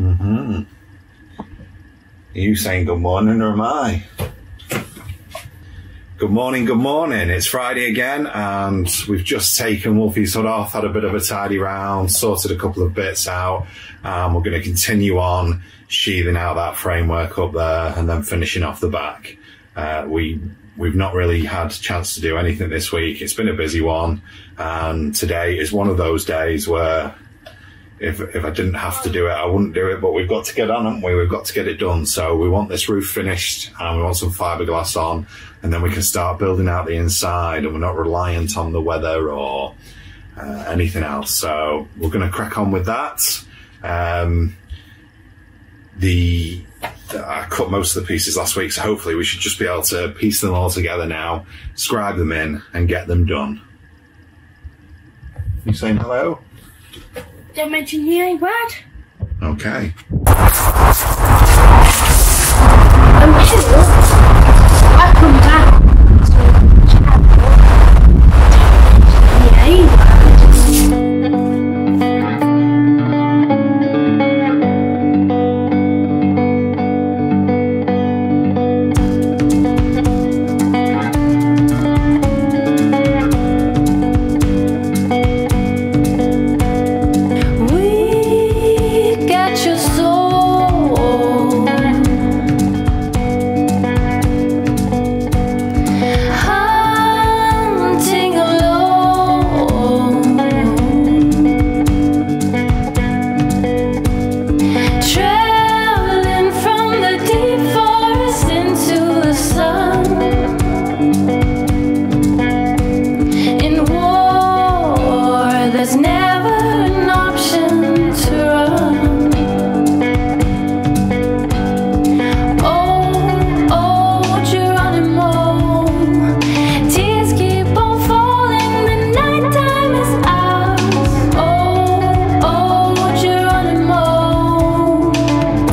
Are you saying good morning or am I? Good morning, good morning. It's Friday again, and we've just taken Wolfie's hood off, had a bit of a tidy round, sorted a couple of bits out. We're going to continue on sheathing out that framework up there and then finishing off the back. Uh, we we've not really had a chance to do anything this week. It's been a busy one, and today is one of those days where if if I didn't have to do it, I wouldn't do it. But we've got to get on, haven't we? We've got to get it done. So we want this roof finished, and we want some fiberglass on, and then we can start building out the inside, and we're not reliant on the weather or uh, anything else. So we're going to crack on with that. Um, the I cut most of the pieces last week, so hopefully we should just be able to piece them all together now, scribe them in, and get them done. You saying hello? Don't mention you ain't bad. Okay. Until I come back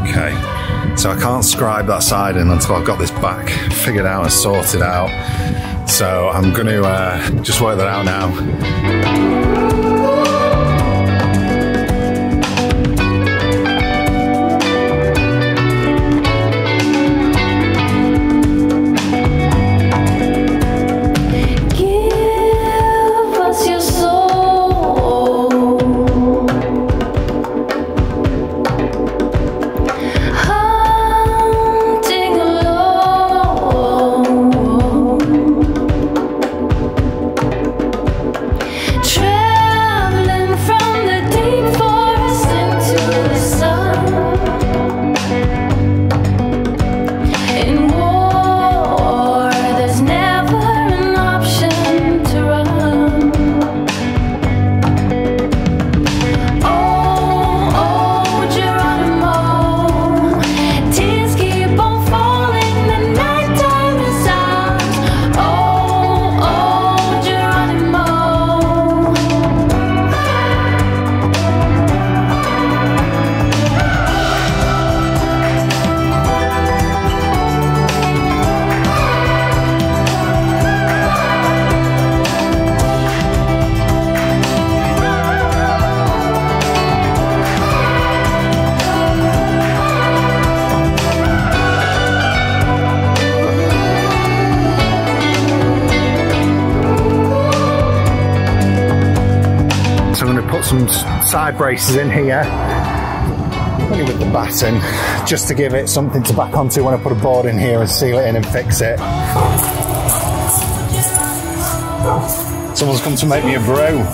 Okay, so I can't scribe that side in until I've got this back figured out and sorted out. So I'm going to uh, just work that out now. Put some side braces in here. Only with the batten, just to give it something to back onto when I put a board in here and seal it in and fix it. Someone's come to make me a brew.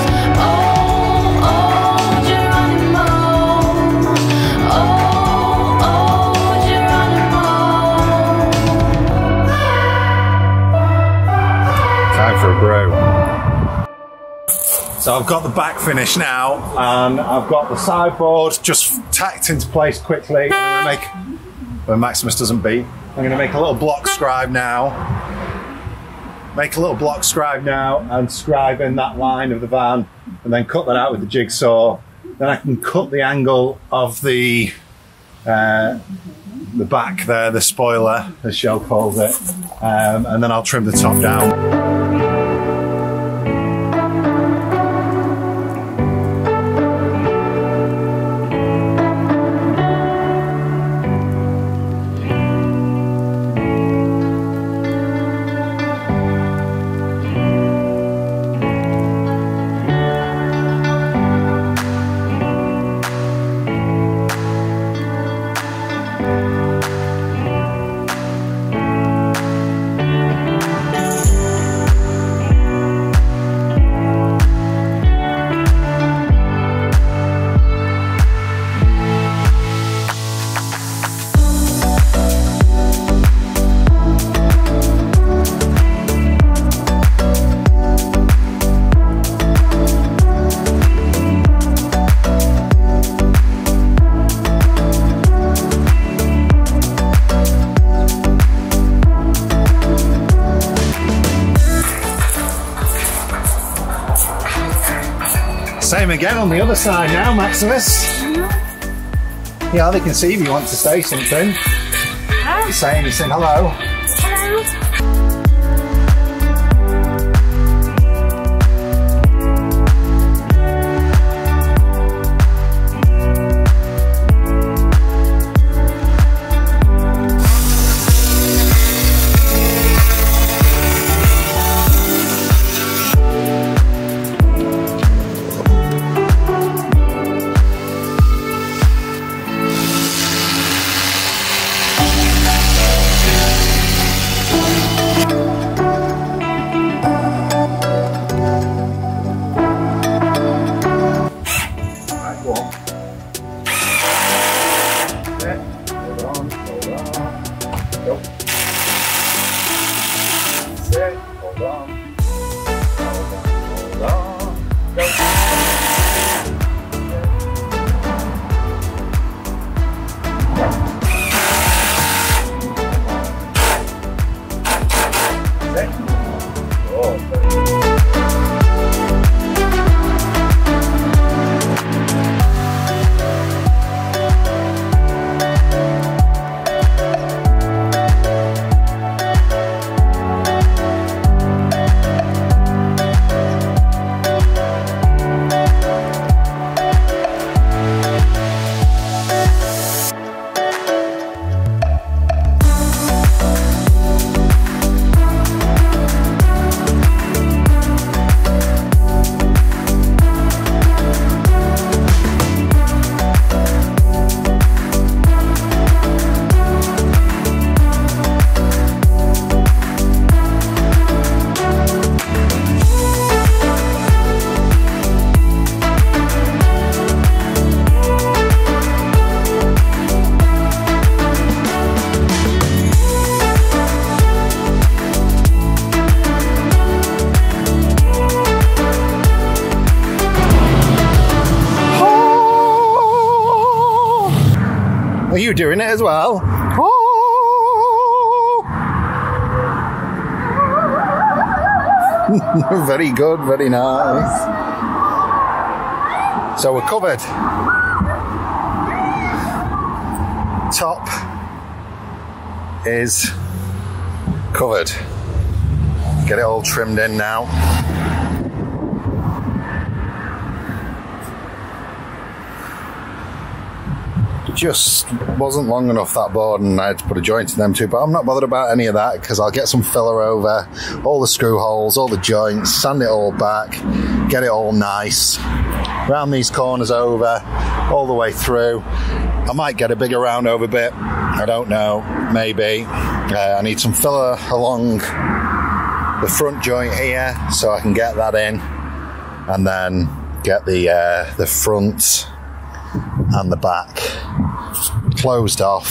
So I've got the back finish now, and I've got the sideboard just tacked into place quickly. I'm going to make, when Maximus doesn't beat, I'm going to make a little block scribe now. Make a little block scribe now and scribe in that line of the van, and then cut that out with the jigsaw. Then I can cut the angle of the uh, the back there, the spoiler, as Shell calls it, um, and then I'll trim the top down. Again on the other side now, Maximus. Yeah, they can see if you want to say something. Hello. Say anything. Hello. Hello. You doing it as well? Oh. very good, very nice. So we're covered. Top is covered. Get it all trimmed in now. Just wasn't long enough that board and I had to put a joint in them too but I'm not bothered about any of that because I'll get some filler over all the screw holes all the joints sand it all back get it all nice round these corners over all the way through. I might get a bigger round over bit I don't know maybe. Uh, I need some filler along the front joint here so I can get that in and then get the uh, the front and the back closed off,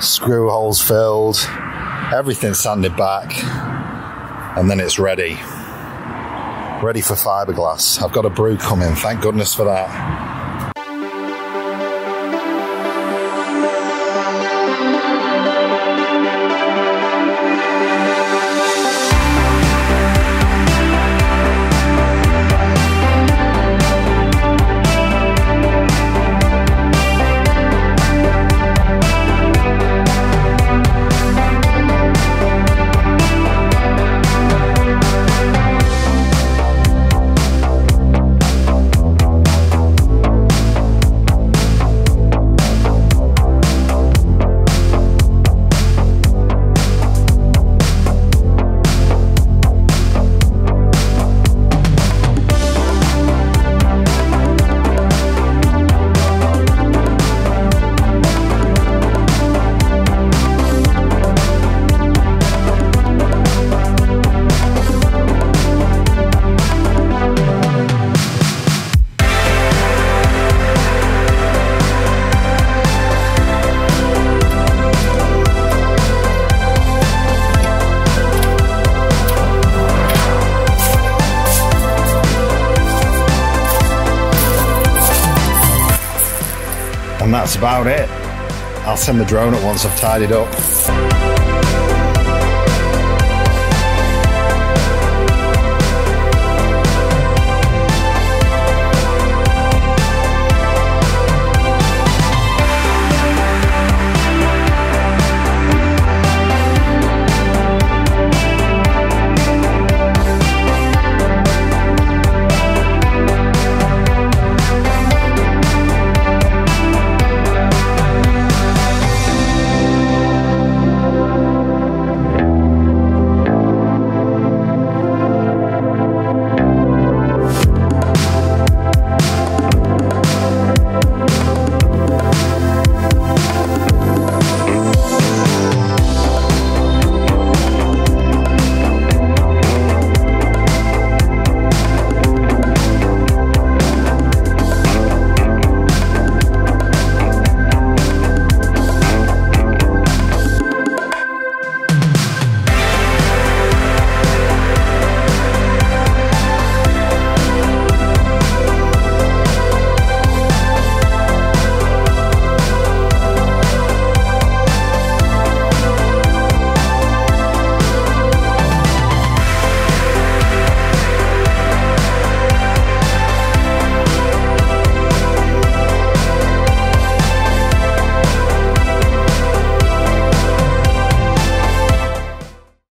screw holes filled, everything sanded back, and then it's ready. Ready for fiberglass. I've got a brew coming, thank goodness for that. about it. I'll send the drone at once I've tidied up.